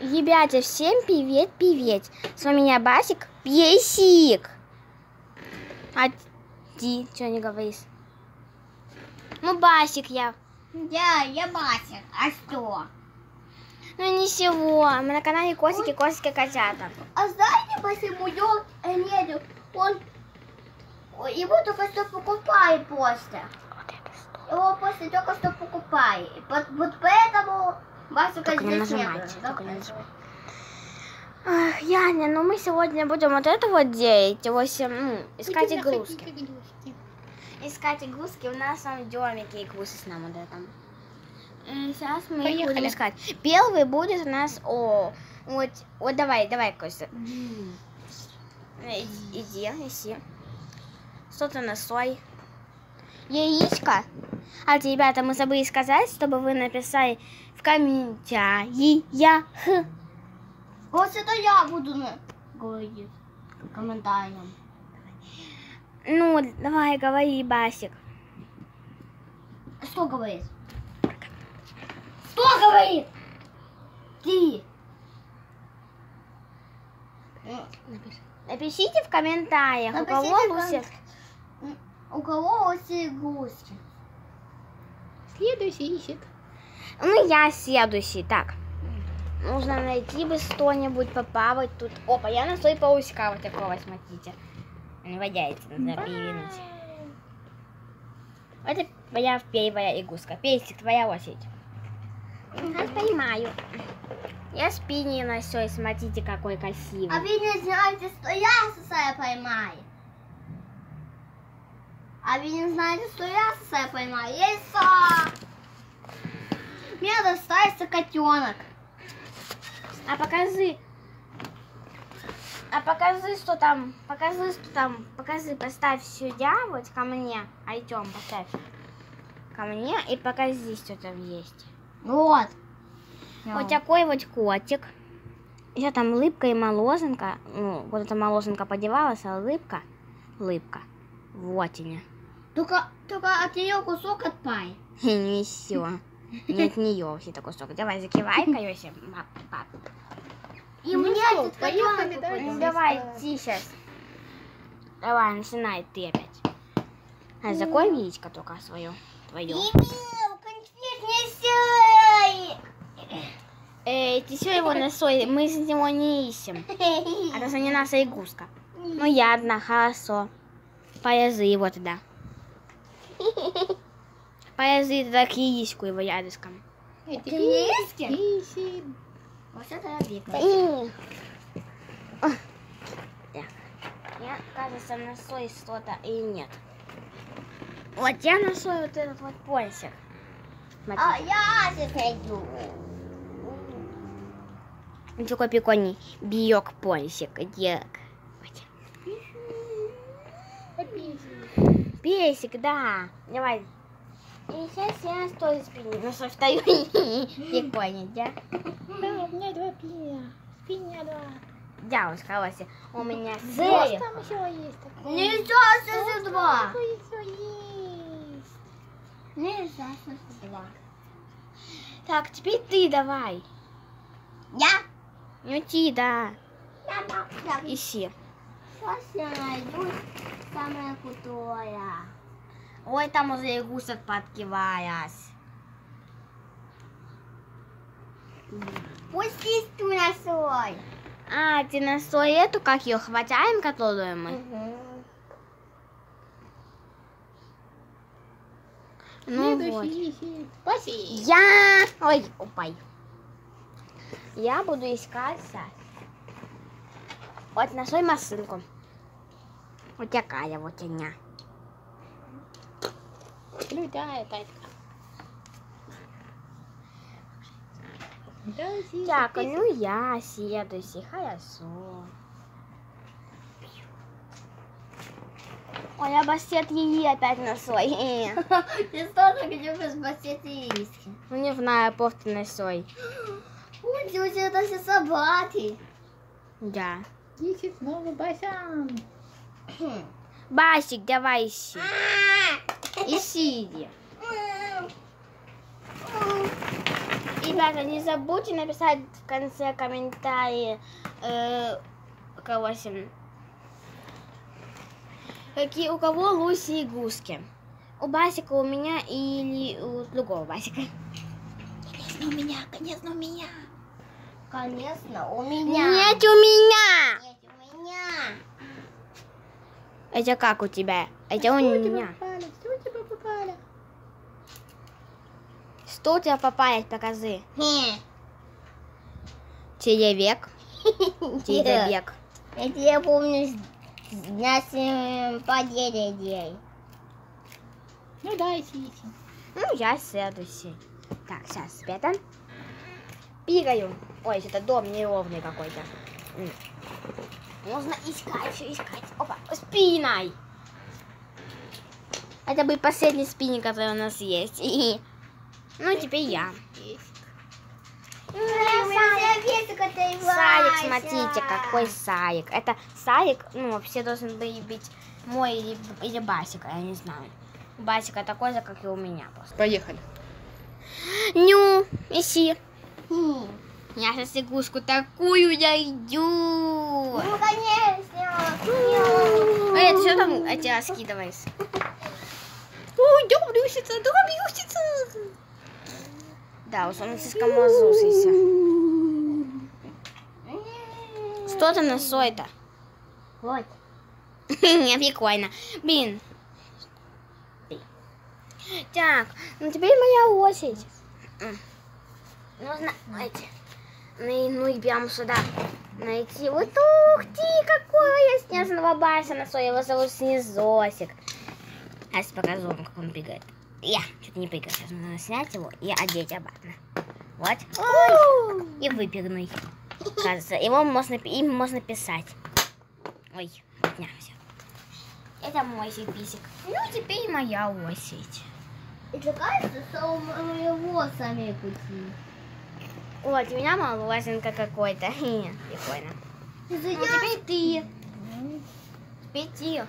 Ребята, всем привет, привет. С вами я Басик, Песик. А ты что не говоришь? Ну, Басик я. Я, я Басик. А что? Ну, ничего. Мы на канале Косики, Косики Котята. А знаете, почему я нету? Он... Его только что покупали просто. Его после только что покупали. Вот, вот поэтому Только не нажимайте, только не. Ах, Яня, ну мы сегодня будем вот это вот делать. В общем, ну, искать игрушки. Искать игрушки. У нас там домики игрушки с нами вот этом. И сейчас мы их Поехали. будем искать. Первый будет у нас, о, вот, вот давай, давай, Костя. Э, Иди, иди. Что-то на сой. Яичко. А вот, ребята, мы забыли сказать, чтобы вы написали в комментариях. Вот это я буду говорить комментарием. Ну, давай, говори, Басик. Что говорит? Что говорит? Ты. Напишите в комментариях, у Напишите кого в лучше. ком- У кого лучше игрушки? Следующий ищет. Ну, я следующий. Так. Нужно найти бы что-нибудь, поплавать тут. Опа, я на свой паучка вот такого, смотрите. Не валяется, надо перевернуть. Это твоя первая игрушка. Песик, твоя очередь. Сейчас поймаю. Я спини на все, смотрите, какой красивый. А вы не знаете, что я сосая поймаю? А вы не знаете, что я сосая поймаю? Еса! Мне достается котенок. А покажи. А покажи, что там. Покажи, что там. Покажи, поставь сюда, вот ко мне. Артем, поставь. Ко мне и покажи, что там есть. Вот. Вот такой вот котик. Еще там лыбка и молозинка. Ну, вот эта молозинка подевалась, а лыбка. Лыбка. Вот она. Только, только от нее кусок отпай. И не все. Не от нее вообще такой кусок. Давай, закивай-ка, Йоси. И Ну мне что, этот поехали. Ну, давай, сейчас. Давай, начинай ты опять. А, закрой яичко только свое. Твое. Эй, ты все его насой, мы с него не ищем. А Это же не наша игрушка. Ну, я одна, хорошо. Повяжи его тогда. Повяжи тогда к яичку его рядышком. Эти Есть? ищет. Вот это. Так. Я, кажется, насой что-то и нет. Вот я насой вот этот вот пончик. А я сейчас иду. Он такой прикольный. Биок пончик. Дек. Вот. Песик, да. Давай. И сейчас я стою спине. Ну что, встаю. Прикольно, да? Да, у меня два пиня. Спиня два. Да, уж, хороший. У меня зелень. там еще есть такое. Нельзя сейчас два. Нельзя сейчас два. Так, теперь ты давай. Я? Ну ты, да. Я, я, я. Ищи. Сейчас я найду самое крутое. Ой, там уже игрушек подкивалась. Пусти ту на свой. А, свою эту, как ее, хватаем, которую мы? Ну вот. Следующий. Спасибо. Я... Ой, упай. Я буду искать сейчас. Вот на свою машинку. Вот такая вот она. Крутая тачка. Дальше Так, ну я следующий, хорошо. Ой, я бассет ей опять на свой. Ты тоже любишь бассейн риски. Ну не знаю, просто на свой. Ой, у тебя даже собаки. Да. Ищет снова Басан. Басик, давай ищи. Ищи иди. Ребята, не забудьте написать в конце комментарии, э, кого сем- Какие у кого луси и гуски? У Басика, у меня или у другого Басика? Конечно, у меня, конечно, у меня. Конечно, у меня. Нет, у меня! Нет, у меня. Это как у тебя? Это у Что у тебя меня. попали? Что у тебя попали? Что у тебя попалось, покажи. Хе. Человек. Человек. Это я помню с с дня падения. Ну дай сиси. Ну, я следующий. Так, сейчас, ребята. Пигаю. Ой, это дом неровный какой-то. Нужно искать, все искать. Опа, спиной. Это будет последний спиннинг, который у нас есть. И- Ну, теперь я. Сарик, смотрите, какой Сарик. Это Сарик, ну, вообще должен был быть мой или, или Басика, я не знаю. Басика такой же, как и у меня просто. Поехали. Ню, иси. Хм. Я сейчас игрушку такую найду. Ну, конечно. Эй, ты что там эти раскидываешь? Ой, дом рушится, дом рушится. Да, уж он слишком разрушился. Что там на сой-то? Вот. Не, прикольно. Блин. Так, ну теперь моя очередь. Нужно эти. Най- Ну и прямо сюда найти. Вот ух ты, какое снежного баса на свой. Его зовут Снизосик. Я сейчас покажу вам, как он бегает. Я что-то не прыгаю. Сейчас нужно снять его и одеть обратно. Вот. Ой. И выпрыгнуть. Кажется, его можно, им можно писать. Ой, поднялся. Это мой писик. Ну, теперь моя очередь. Это кажется, что у моего сами пути. Вот, у меня молосенька какой-то. Прикольно. Ну, теперь ты. Теперь ты.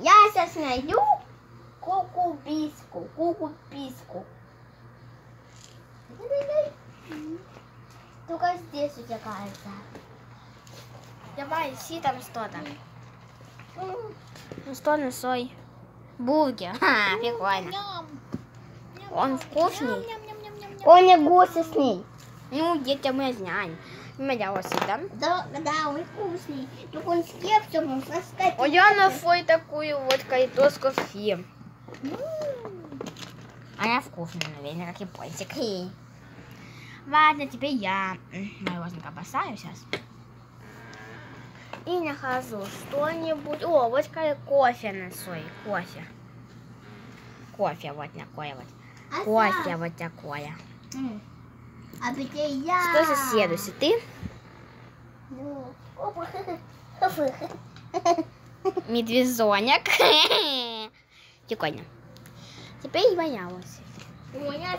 Я сейчас найду кукуписку. Кукуписку. Только здесь у тебя кажется. Давай, ищи там что-то. Ну, что на сой? Бургер. Ха, прикольно. Он вкусный? Он не гуся с ней. Ну, где-то мы знаем. Очередь, да? Да, да, он вкусный. Только он с кепсом, со скатертью. А я нашел такую вот картошку фри. Она вкусная, наверное, как япончик. Ладно, теперь я м, мороженка бросаю сейчас. И нахожу что-нибудь. О, вот кофе на свой. Кофе. Кофе вот такое вот. А Кофе вот такое. М. А теперь я. Что же следующий? Ты? Ну, опа. Теперь моя. У меня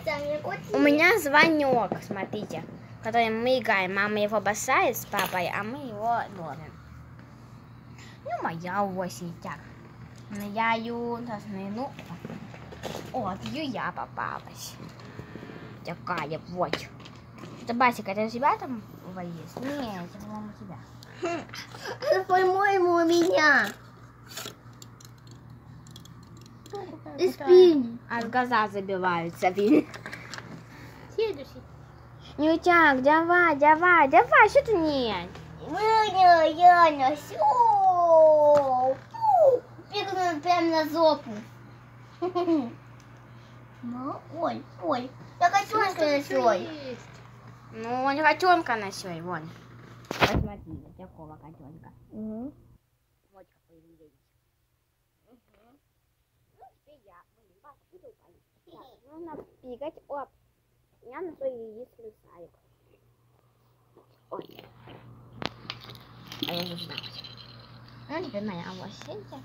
У меня звонок, смотрите, который мы играем. Мама его бросает с папой, а мы его ловим. Ну, моя очередь. Так, ныряю, должны, ну, о, бью я попалась. Такая вот. Это Басик, это у тебя там есть? Нет, это, по-моему, у тебя. Это, по-моему, у меня. И спин. А глаза забиваются. Следующий. Нютяк, давай, давай, давай, что ты нет? Выняла я на всю. Прыгнула прям на зопу. Ой, ой. Я хочу Что свой. есть? Ну, не котенка на сей, вон. Посмотри, такого котенка. Вот какой медведь. Ну, теперь я. Так, нужно. Оп. Я на свой единственный сарик. Ой. А я не знаю. Ну, теперь моя лосинка.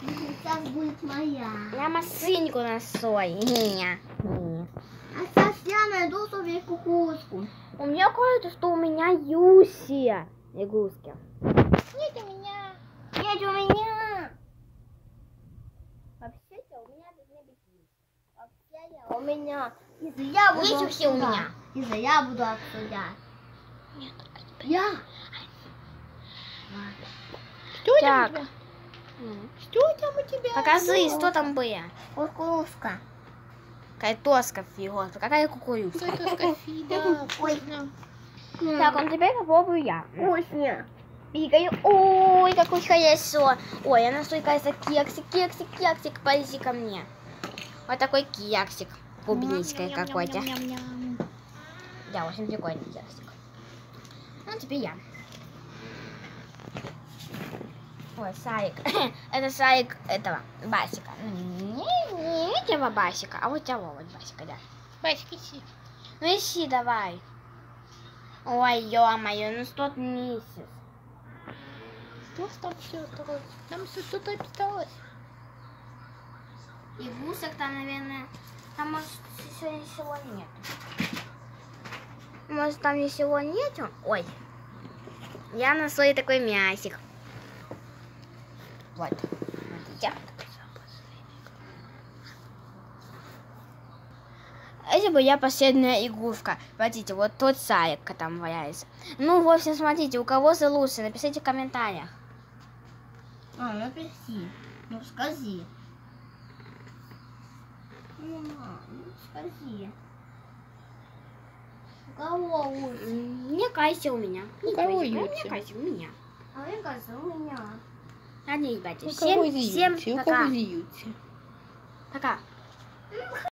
Сейчас будет моя. Я машинку на свой. Не. Сейчас я найду себе кукушку. У меня кажется, что у меня Юси. Игрушки. Нет у меня. Нет, у меня. Вообще-то у меня должны быть Юси. Вообще я у меня. Если я буду Есть все у меня. Если я буду обсуждать. Нет. Я. Что Так. там у тебя? Что там у тебя? Покажи, что там было. Кукушка. Картошка, фиго. Какая кукуруза? Какая кофе, да, Ой. вкусно. Так, он теперь попробую я. Вкусно. Бегаю. Ой, какой хорошо. Ой, я настойкается кексик, кексик, кексик. Ползи ко мне. Вот такой кексик. Клубничкой какой-то. Да, очень прикольный кексик. Ну, теперь я. Ой, Сарик. Это Сарик этого, Басика. Не, не этого Басика, а вот того вот Басика, да. Басик, иди. Ну ищи давай. Ой, ё-моё, ну что ты месяц? Что там все осталось? Там все что-то осталось. И гусок там, наверное, там может еще ничего нет. Может там ничего нету? Ой. Я нашла такой мясик. Вот. Смотрите. Это моя последняя игрушка. Смотрите, вот тот сарик там валяется. Ну, в общем, смотрите, у кого за лучше, напишите в комментариях. А, напиши. Ну скажи. Ну, ну скажи. У кого лучше? Мне кажется, у меня. У кого Мне лучше? кажется, у меня. А мне кажется, у меня. Ладно, ребята, всем, кого всем пока. кого? Пока.